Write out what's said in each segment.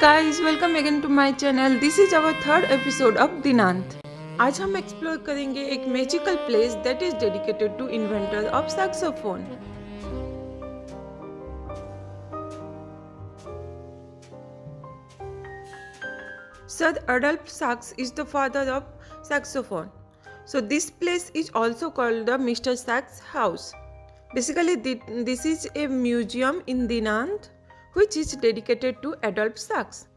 Guys welcome again to my channel this is our third episode of Dinant आज हम explore करेंगे एक magical place that is dedicated to inventor of saxophone sir Adolphe Sax is the father of saxophone so this place is also called the mister Sax house basically this is a museum in Dinant which is dedicated to Adolphe Sax.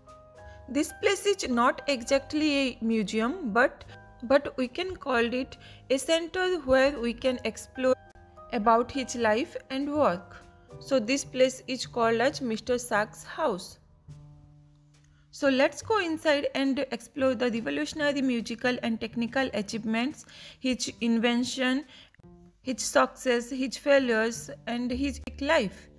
This place is not exactly a museum but but we can call it a center where we can explore about his life and work. So this place is called as Mr. Sax house. So let's go inside and explore the revolutionary musical and technical achievements, his invention, his success, his failures and his life.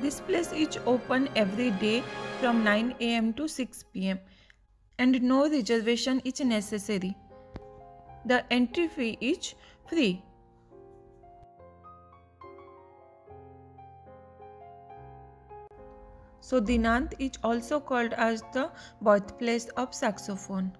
This place is open every day from 9 am to 6 pm and no reservation is necessary. The entry fee is free. So Dinant is also called as the birthplace of saxophone.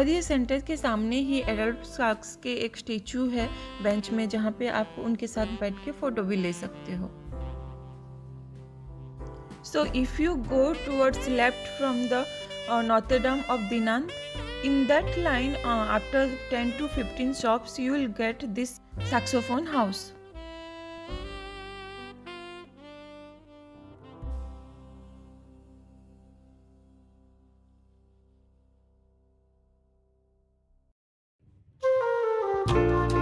और ये centre के सामने ही adult socks के एक statue है bench में जहाँ पे आप उनके साथ बैठ के फ़ोटो भी ले सकते हो। So if you go towards left from the Notre Dame of Dinant that line uh, after 10 to 15 shops you will get this saxophone house. Música